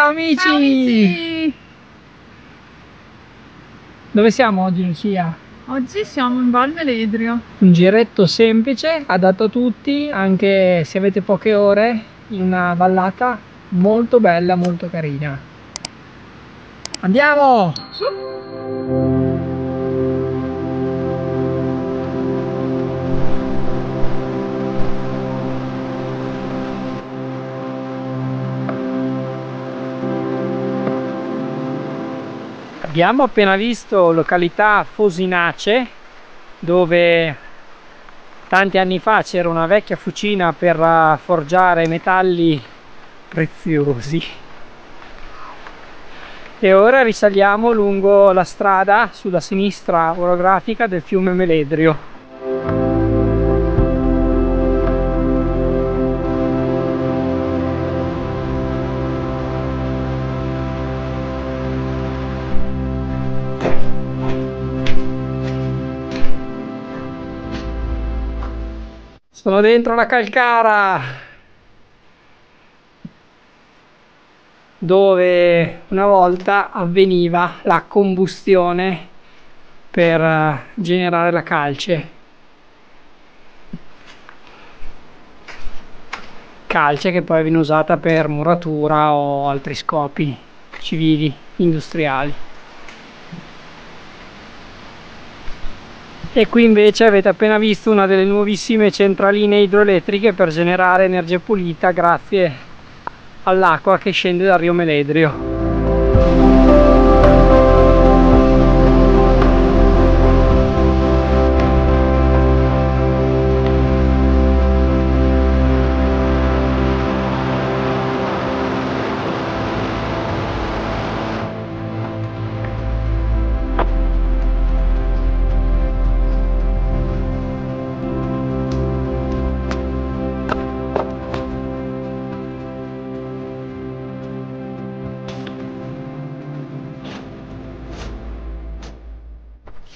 Ciao amici! Ciao amici! Dove siamo oggi Lucia? Oggi siamo in Val Meledrio. Un giretto semplice, adatto a tutti, anche se avete poche ore, in una vallata molto bella, molto carina. Andiamo! Abbiamo appena visto località Fosinace dove tanti anni fa c'era una vecchia fucina per forgiare metalli preziosi. E ora risaliamo lungo la strada sulla sinistra orografica del fiume Meledrio Sono dentro la calcara dove una volta avveniva la combustione per eh, generare la calce. Calce che poi viene usata per muratura o altri scopi civili, industriali. E qui invece avete appena visto una delle nuovissime centraline idroelettriche per generare energia pulita grazie all'acqua che scende dal rio Meledrio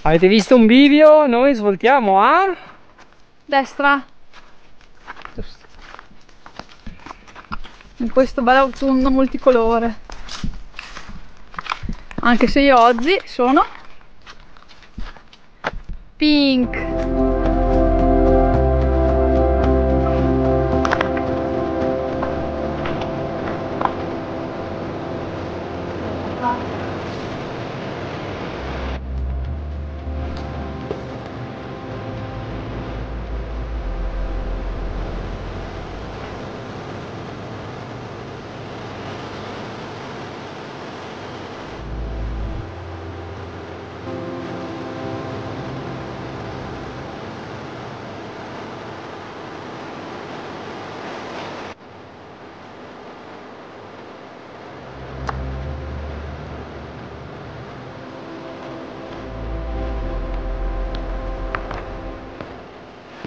Avete visto un bivio? Noi svoltiamo a destra. In questo bel autunno multicolore. Anche se io oggi sono pink.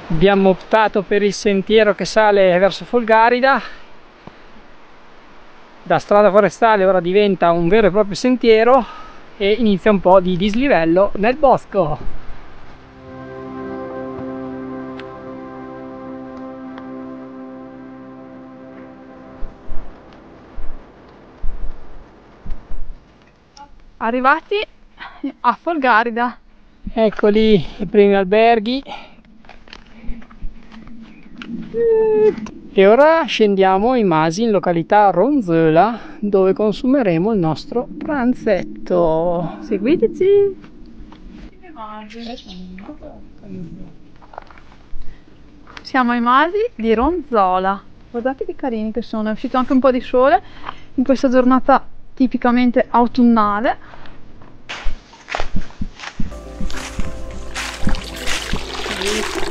Abbiamo optato per il sentiero che sale verso Folgarida. Da strada forestale ora diventa un vero e proprio sentiero e inizia un po' di dislivello nel bosco. Arrivati a Folgarida. Eccoli i primi alberghi e ora scendiamo in Masi, in località Ronzola, dove consumeremo il nostro pranzetto. Seguiteci! Siamo ai Masi di Ronzola. Guardate che carini che sono, è uscito anche un po' di sole in questa giornata tipicamente autunnale. Thank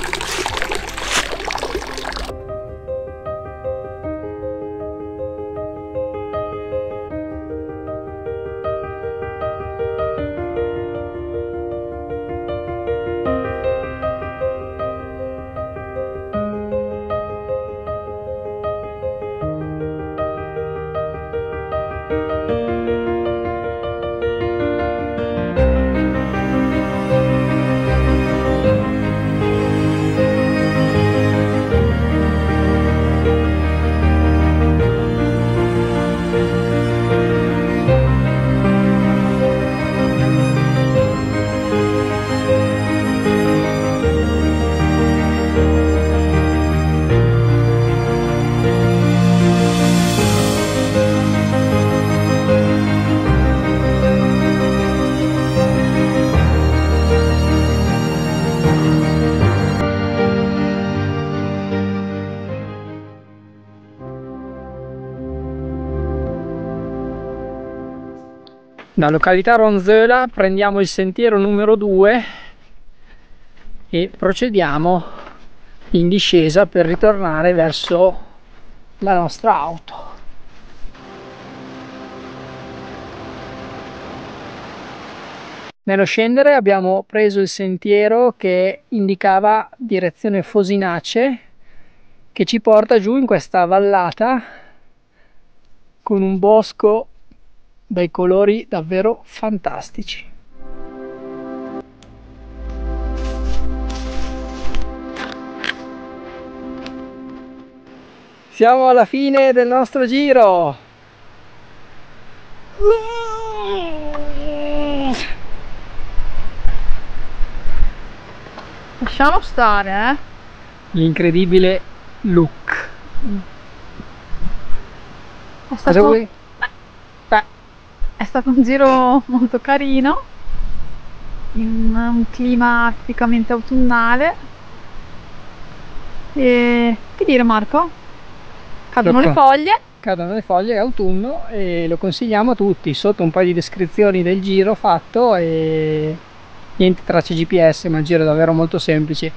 da località Ronzola prendiamo il sentiero numero 2 e procediamo in discesa per ritornare verso la nostra auto. Nello scendere abbiamo preso il sentiero che indicava direzione Fosinace che ci porta giù in questa vallata con un bosco dai colori davvero fantastici. Siamo alla fine del nostro giro. Lasciamo stare, eh. L'incredibile look. È stato, stato un giro molto carino, in un clima tipicamente autunnale. E che dire Marco? Cadono le Ecco. foglie. cadono le foglie è autunno e lo consigliamo a tutti sotto un paio di descrizioni del giro fatto e niente tracce gps ma il giro è davvero molto semplice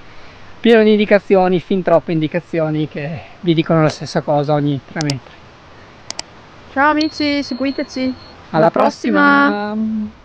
pieno di indicazioni fin troppe indicazioni che vi dicono la stessa cosa ogni tre metri Ciao amici, seguiteci. Alla, prossima. prossima.